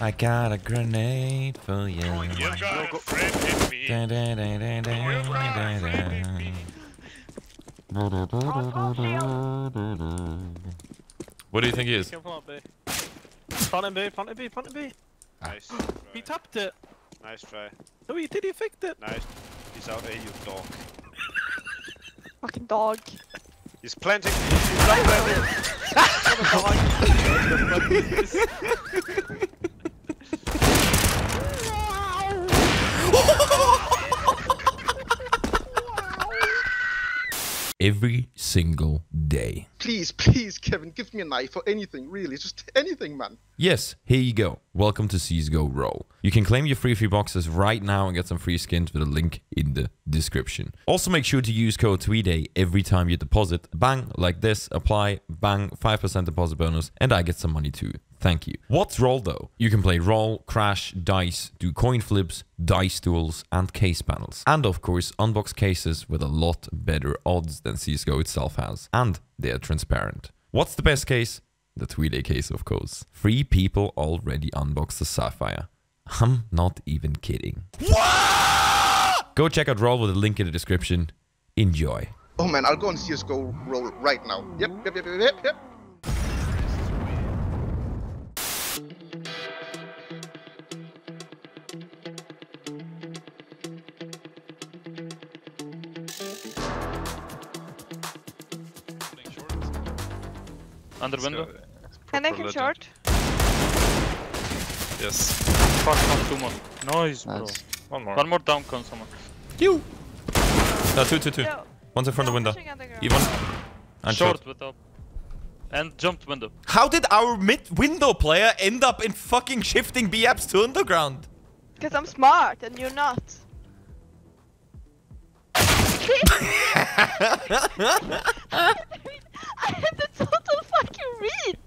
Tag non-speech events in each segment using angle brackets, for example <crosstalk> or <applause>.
I got a grenade for you. You got a friend in me. Da, da, da, da, da, da, da. What do you think he is? Careful on B. Plant in B, plant in B, plant in Nice. He tapped it. Nice try. No, he did, he fixed it. Nice. He's out A, you dog. Fucking dog. He's planting. He's not <laughs> Every single day. Please, please, Kevin, give me a knife or anything, really. Just anything, man. Yes, here you go. Welcome to CSGO Roll. You can claim your free free boxes right now and get some free skins with a link in the description. Also make sure to use code TWEEDAY every time you deposit. Bang, like this, apply, bang, 5% deposit bonus, and I get some money too. Thank you. What's Roll though? You can play Roll, Crash, Dice, do coin flips, dice duels, and case battles. And of course, unbox cases with a lot better odds than CSGO itself has. And they are transparent. What's the best case? The Tweeday case, of course. Three people already unboxed the Sapphire. I'm not even kidding. What? Go check out Roll with a link in the description. Enjoy. Oh man, I'll go on CSGO roll right now. Yep, yep, yep, yep, yep, yep. Under window. Can they come short? Yes. Fuck, fuck, two more. Nice, bro. Nice. One more. One more down con someone. You! No, two, two, two. No. One's in front of the window. Even. And short. Short with up. And jumped window. How did our mid window player end up in fucking shifting B apps to underground? Because I'm smart and you're not. <laughs> <laughs> I had the total fucking read.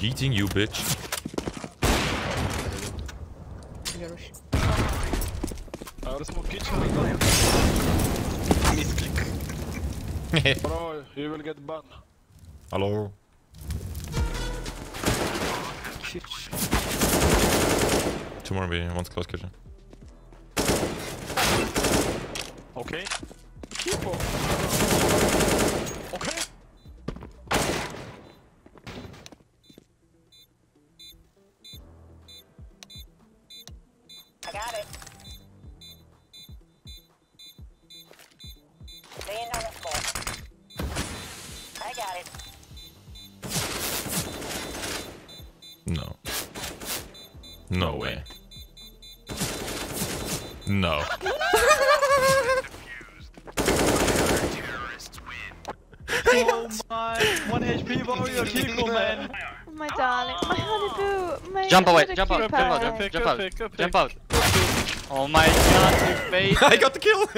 Yeeting you, bitch. <laughs> Bro, you will get banned. Hello. Two more B, one's close kitchen. Okay. Okay. No. Oh my, one HP warrior Kiko, man. Oh my darling, my honeyboo, my Jump away, jump out, jump out, pie. Good jump out, jump out. Oh my god, you face. <laughs> I got the kill!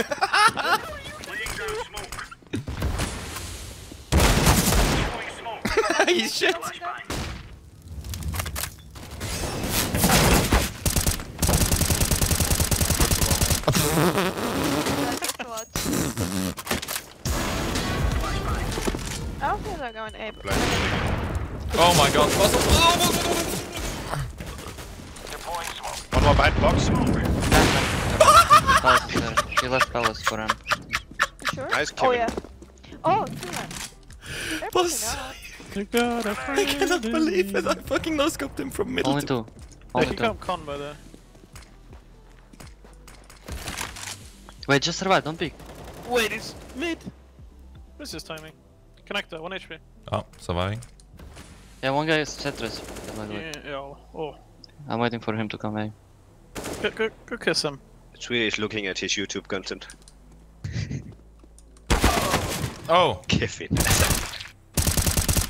<laughs> He's shit! I don't think they're going A. but- Oh my god. One more behind box. Palace, uh, he left palace for him. You sure? Nice, Oh Kevin. yeah. Oh, two men. They're pushing Boss. out. You got a I friend cannot in believe it. me. I fucking no scoped him from middle Only to two. Hey, Only he two. come con by there. Wait, just survive, don't peek. Wait, it's mid. What's his timing? Connector, 1 HP. Oh, surviving. Yeah, one guy is Cetrus. by. Yeah, yeah. Oh. I'm waiting for him to come in. Go, go, go kiss him. Tweety is looking at his YouTube content. <laughs> Oh, Kevin.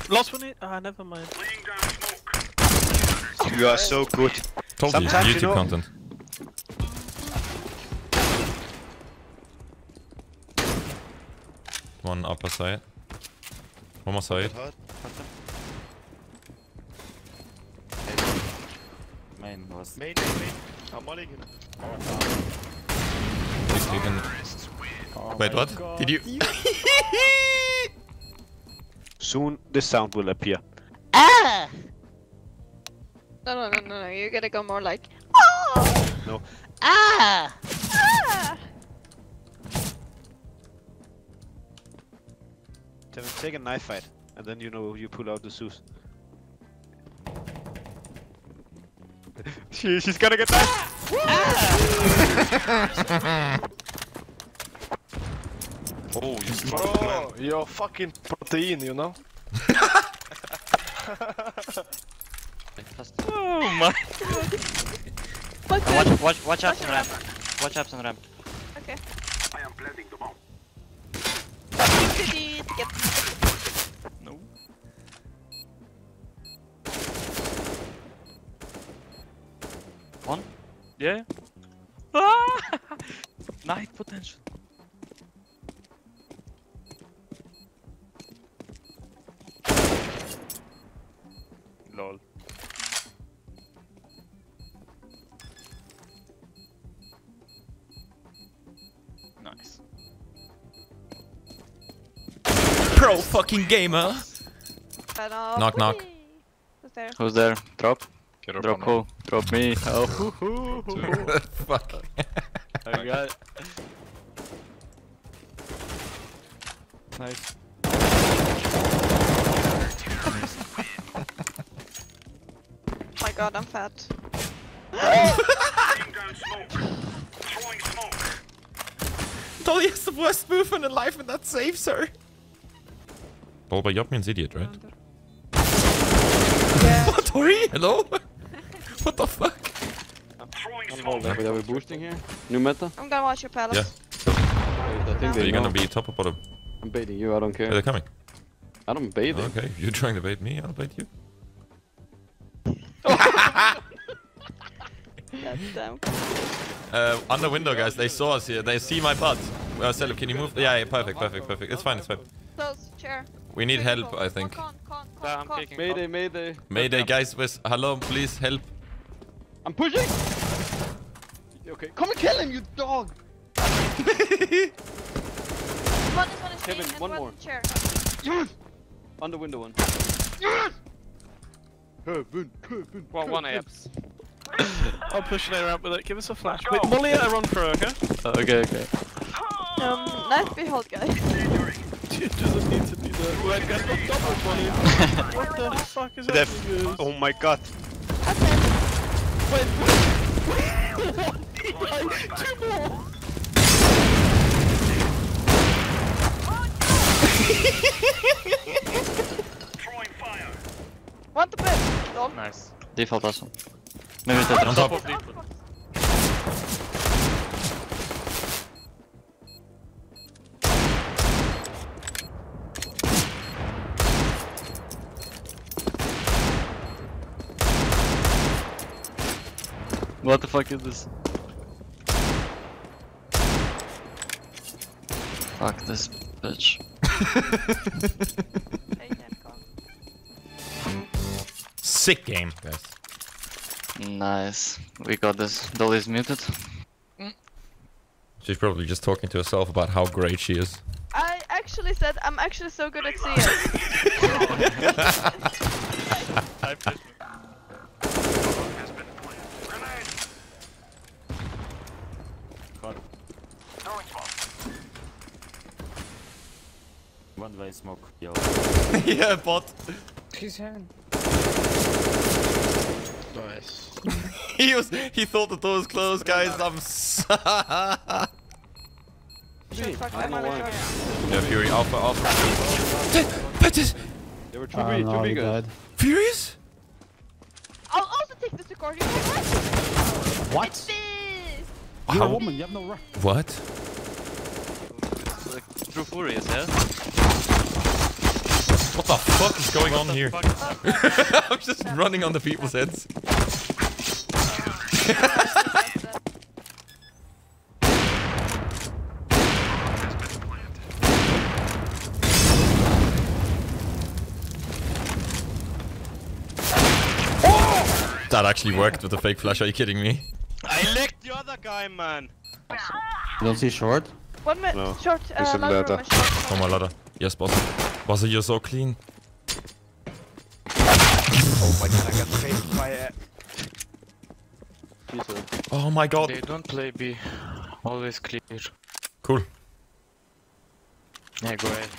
Lost one it? Ah, never mind. you are so good. told Sometimes, you, you YouTube know- content. One upper side. One more side. Main was. Main, main, main. I'm mollying him. Please, you can... Wait, what? Did you... <laughs> Soon this sound will appear. Ah! No, no, no, no, no. You gotta go more like. Oh! Ah! Ah! Devin, take a knife fight, and then you know you pull out the Zeus. <laughs> she, she's gonna get knife! Oh, you Bro, you're fucking protein, you know? <laughs> Oh my. Fuck it. watch, watch, watch ups Watch and ramp. Watch ups and ramp. Okay. I am planting the bomb. Get No. One. Yeah. Ah! <laughs> Night potential. Pro fucking gamer. Uh, Knock, knock. Who's there? Who's there? Drop. Get Drop who? Drop me. <laughs> Oh. Fuck. I got it. Nice. <laughs> my god, I'm fat. Dolly has the worst movement in life and that saves her. Ball by Yopman's idiot, right? Yeah. <laughs> What, Tori? Hello? <laughs> what the fuck? Wait, are we boosting here? New meta? I'm gonna watch your palace. Yeah. I think Are they you know. gonna be top or bottom? I'm baiting you, I don't Are care. they're coming? I don't bait it. Okay, you're trying to bait me, I'll bait you. God <laughs> damn. Uh, on the window, guys, they saw us here. They see my butt. Uh, Selim, can you move? Yeah, yeah, perfect, perfect, perfect. It's fine, it's fine. Close, chair. We need help, I think. Con, con, con, con. Mayday, mayday. Mayday, guys, with hello, please help. I'm pushing! Okay, come and kill him, you dog! One is on his Kevin, feet and one one more. chair. Yes! On the window one. Yes! Kevin, Kevin, Well, one Kevin. apps. I'll push it around with it. Give us a flash. Wait, Molly, I run for her, okay? Okay, okay. Um, nice behold, guys. <laughs> It doesn't need to be there. Well, I got the double Molly. what the fuck is Def. happening? guys? Oh my god. Okay. Want the bit, dog. Nice. Default awesome. Maybe it's the On drop. top. What the fuck is this? Fuck this bitch. Hey, can't come. Sick game, guys. Nice. We got this. Dolly's muted. Mm. She's probably just talking to herself about how great she is. I actually said I'm actually so good at CS. <laughs> <laughs> <laughs> One way smoke. Yo. yeah, bot. Nice. He was. He thought the door was closed, guys. I'm. s- I I'm don't on a know short. yeah, Fury Alpha Alpha. But They were too big, too big guys. Furious? I'll also take this record. You What? You're a woman, you have no right. What? It's like true furious, yeah? What the fuck is going on here? <laughs> I'm just running on the people's heads. That actually worked with the fake flash. Are you kidding me? I licked the other guy, man. You don't see short? One minute, No, short, it's uh, in ladder ladder. room short. Oh my ladder. Yes, boss. Boss, you're so clean. Oh my god, I got faced by a... Jesus. Oh my god. They don't play B. Always clear. Cool. Yeah, go ahead.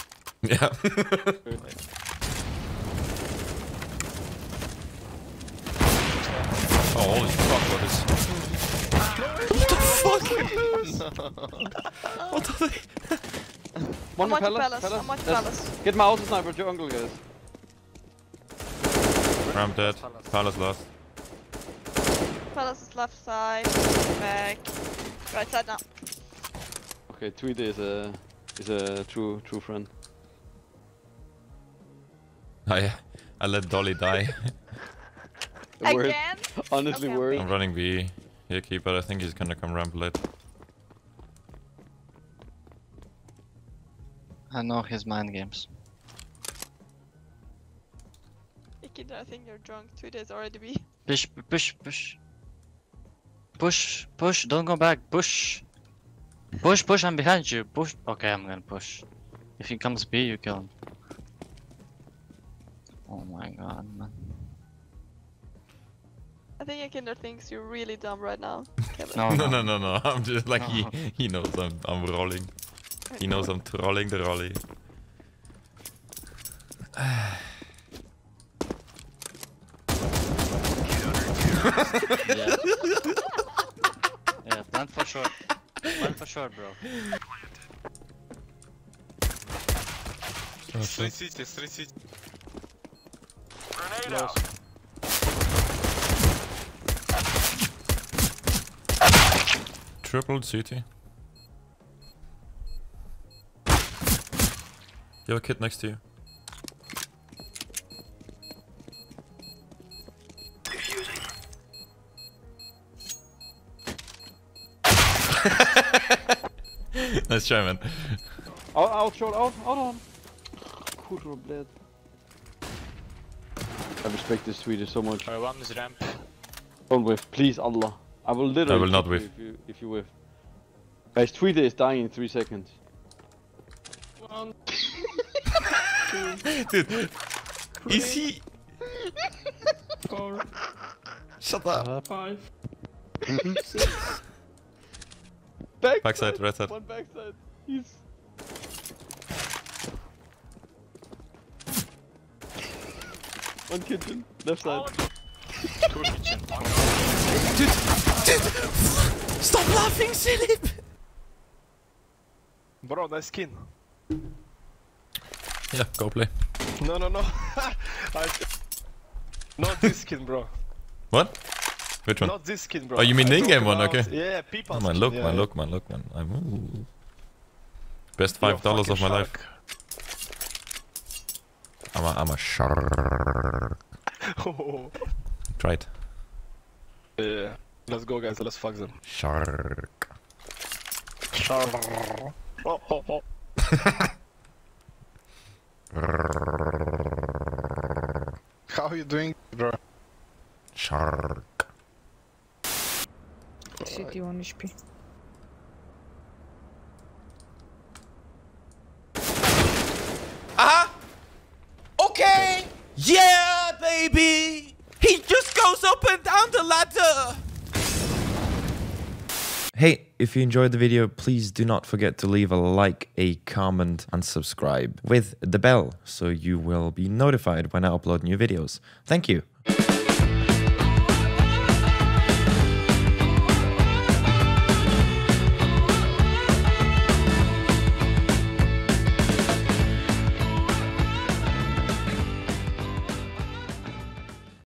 Yeah. <laughs> oh, holy fuck, what is... What the fuck? <laughs> what are they? <laughs> One I'm more watching palace. palace. I'm watching Let's palace. Get my auto sniper jungle, guys. Ram dead. Palace lost. Palace is left side. Back. Right side now. Okay, Tweedy is a is a true true friend. I, I let Dolly die. <laughs> Again? Honestly, Okay, word. I'm running B. Here, keep, but I think he's gonna come ramp late. I know his mind games. Yekindar, I think you're drunk. Two days already be. Push, push, push. Push, push, don't go back, push. Push, push, I'm behind you, push. Okay, I'm gonna push. If he comes B, you kill him. Oh my god, man. I think Yekindar thinks you're really dumb right now. <laughs> No, no, no. no, no, no. <laughs> I'm just like, he, he knows I'm, I'm rolling. He knows I'm trolling the rolly. <laughs> Yeah. yeah, plant for sure. Plant for sure, bro. Three cities, three cities. Triple CT. You have a kid next to you. <laughs> nice try, man. Out, out, short, out, out on. Kurwa, bled. I respect this Swedish so much. Uh, one is ramp. Don't whiff, please, Allah. I will literally. I will not kill you whiff. If you, if you whiff. Guys, Tweedy is dying in three seconds. Dude, is he? Shut up. <laughs> Backside, Backside, right side. One backside. He's. One kitchen, left side. Two kitchen. Stop laughing, Silip! Bro, nice skin. Yeah, go play. No, no, no. <laughs> I... Not this skin, bro. What? Which one? Not this skin, bro. Oh, you mean the in-game one, okay. Yeah, people. Oh, man, look, yeah, man, yeah. look, man, look, man. I'm ooh. best five dollars of my fucking life. I'm a, I'm a shark. Oh, <laughs> Try it. yeah. Let's go, guys. Let's fuck them. Shark. Shark. <laughs> Oh, oh, oh. How are you doing, bro? Shark. City 1 HP. Uh-huh. Okay. Yeah, baby. He just goes up and Hey, if you enjoyed the video, please do not forget to leave a like, a comment, and subscribe with the bell so you will be notified when I upload new videos. Thank you.